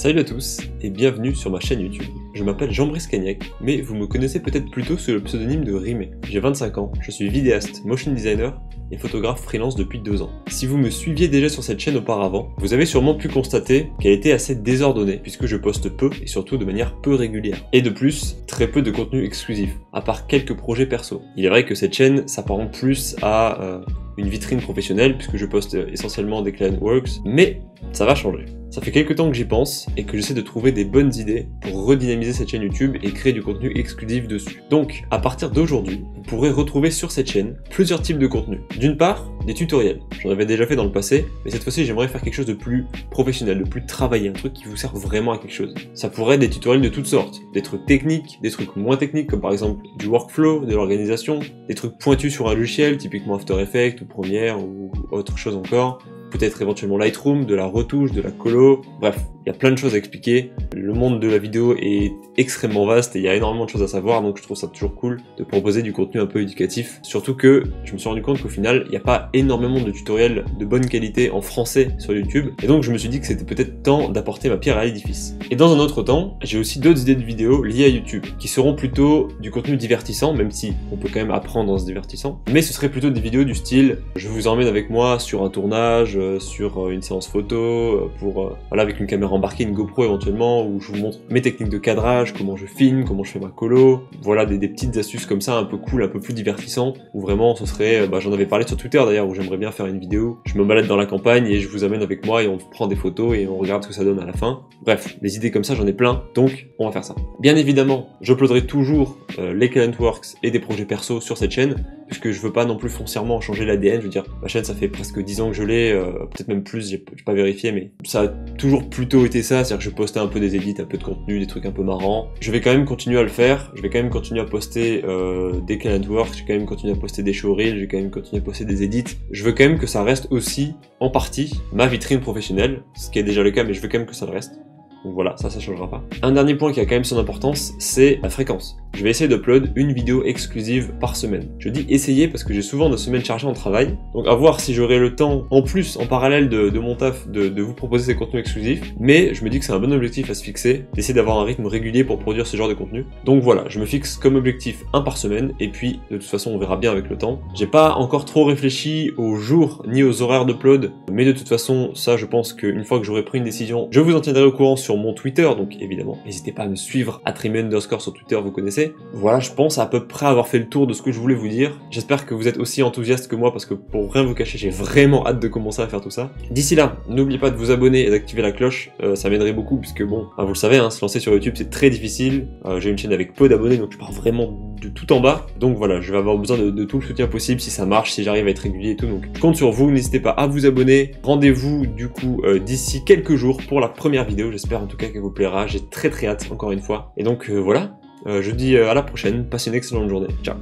Salut à tous et bienvenue sur ma chaîne YouTube. Je m'appelle Jean-Brice Cagnac, mais vous me connaissez peut-être plutôt sous le pseudonyme de Rimé. J'ai 25 ans, je suis vidéaste, motion designer et photographe freelance depuis deux ans. Si vous me suiviez déjà sur cette chaîne auparavant, vous avez sûrement pu constater qu'elle était assez désordonnée puisque je poste peu et surtout de manière peu régulière. Et de plus, très peu de contenu exclusif, à part quelques projets perso. Il est vrai que cette chaîne s'apparente plus à euh, une vitrine professionnelle puisque je poste essentiellement des client works, mais ça va changer. Ça fait quelques temps que j'y pense et que j'essaie de trouver des bonnes idées pour redynamiser cette chaîne YouTube et créer du contenu exclusif dessus. Donc, à partir d'aujourd'hui, vous pourrez retrouver sur cette chaîne plusieurs types de contenus. D'une part, des tutoriels. J'en avais déjà fait dans le passé, mais cette fois-ci, j'aimerais faire quelque chose de plus professionnel, de plus travaillé, un truc qui vous sert vraiment à quelque chose. Ça pourrait être des tutoriels de toutes sortes, des trucs techniques, des trucs moins techniques, comme par exemple du workflow, de l'organisation, des trucs pointus sur un logiciel, typiquement After Effects ou Premiere ou autre chose encore, peut-être éventuellement Lightroom, de la retouche, de la colo, bref, il y a plein de choses à expliquer. Le monde de la vidéo est extrêmement vaste et il y a énormément de choses à savoir, donc je trouve ça toujours cool de proposer du contenu un peu éducatif. Surtout que je me suis rendu compte qu'au final, il n'y a pas énormément de tutoriels de bonne qualité en français sur YouTube, et donc je me suis dit que c'était peut-être temps d'apporter ma pierre à l'édifice. Et dans un autre temps, j'ai aussi d'autres idées de vidéos liées à YouTube, qui seront plutôt du contenu divertissant, même si on peut quand même apprendre en se divertissant, mais ce serait plutôt des vidéos du style, je vous emmène avec moi sur un tournage, euh, sur euh, une séance photo, euh, pour, voilà, avec une caméra embarquer une GoPro éventuellement où je vous montre mes techniques de cadrage, comment je filme, comment je fais ma colo, voilà des, petites astuces comme ça un peu cool, un peu plus divertissant, où vraiment ce serait, bah, j'en avais parlé sur Twitter d'ailleurs où j'aimerais bien faire une vidéo, je me balade dans la campagne et je vous amène avec moi et on prend des photos et on regarde ce que ça donne à la fin. Bref, des idées comme ça j'en ai plein, donc on va faire ça. Bien évidemment, j'uploaderai toujours euh, les Current Works et des projets perso sur cette chaîne, puisque je veux pas non plus foncièrement changer l'ADN, je veux dire, ma chaîne ça fait presque 10 ans que je l'ai, euh, peut-être même plus, j'ai pas vérifié, mais ça a toujours plutôt été ça, c'est-à-dire que je postais un peu des edits, un peu de contenu, des trucs un peu marrants. Je vais quand même continuer à le faire, je vais quand même continuer à poster euh, des calendar works, je vais quand même continuer à poster des showreels, je vais quand même continuer à poster des edits. Je veux quand même que ça reste aussi, en partie, ma vitrine professionnelle, ce qui est déjà le cas, mais je veux quand même que ça le reste. Donc voilà, ça, ça changera pas. Un dernier point qui a quand même son importance, c'est la fréquence. Je vais essayer d'upload une vidéo exclusive par semaine. Je dis essayer parce que j'ai souvent des semaines chargées en travail. Donc à voir si j'aurai le temps, en plus, en parallèle de, mon taf, de, vous proposer ces contenus exclusifs. Mais je me dis que c'est un bon objectif à se fixer, d'essayer d'avoir un rythme régulier pour produire ce genre de contenu. Donc voilà, je me fixe comme objectif un par semaine, et puis de toute façon on verra bien avec le temps. J'ai pas encore trop réfléchi aux jours ni aux horaires d'upload, mais de toute façon, ça je pense qu'une fois que j'aurai pris une décision, je vous en tiendrai au courant mon Twitter, donc évidemment, n'hésitez pas à me suivre à underscore sur Twitter, vous connaissez. Voilà, je pense à peu près avoir fait le tour de ce que je voulais vous dire. J'espère que vous êtes aussi enthousiaste que moi, parce que pour rien vous cacher, j'ai vraiment hâte de commencer à faire tout ça. D'ici là, n'oubliez pas de vous abonner et d'activer la cloche, euh, ça m'aiderait beaucoup, puisque bon, vous le savez, hein, se lancer sur YouTube, c'est très difficile. Euh, j'ai une chaîne avec peu d'abonnés, donc je pars vraiment de tout en bas. Donc voilà, je vais avoir besoin de, tout le soutien possible si ça marche, si j'arrive à être régulier et tout. Donc je compte sur vous, n'hésitez pas à vous abonner. Rendez-vous du coup euh, d'ici quelques jours pour la première vidéo, j'espère en tout cas qu'elle vous plaira. J'ai très très hâte encore une fois. Et donc euh, voilà, euh, je dis à la prochaine, passez une excellente journée. Ciao